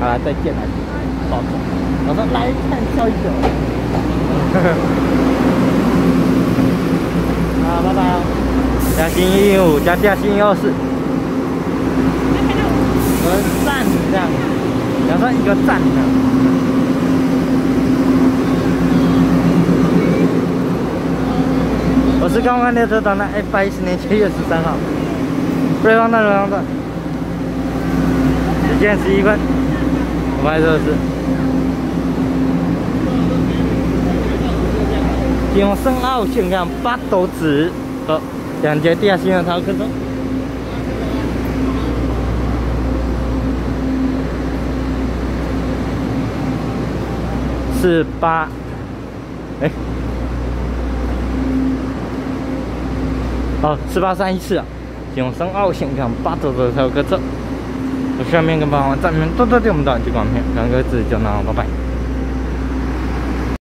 好了，再见了，保重。我说来看消息。好，拜拜。嘉兴一五加嘉兴幺四。我们站这样，然后一个站这样。我是刚刚列车长的 F 八一十年七月十三号。瑞芳站，瑞芳站。时间十一分。我们来测试。永生澳线上八斗子和两节地下新的逃客车。四八，哎，哦，四八三一四啊，永生澳线上八斗子逃客车。我下面跟朋友们咱们多多点我们的关注，感谢支持，就那，拜拜。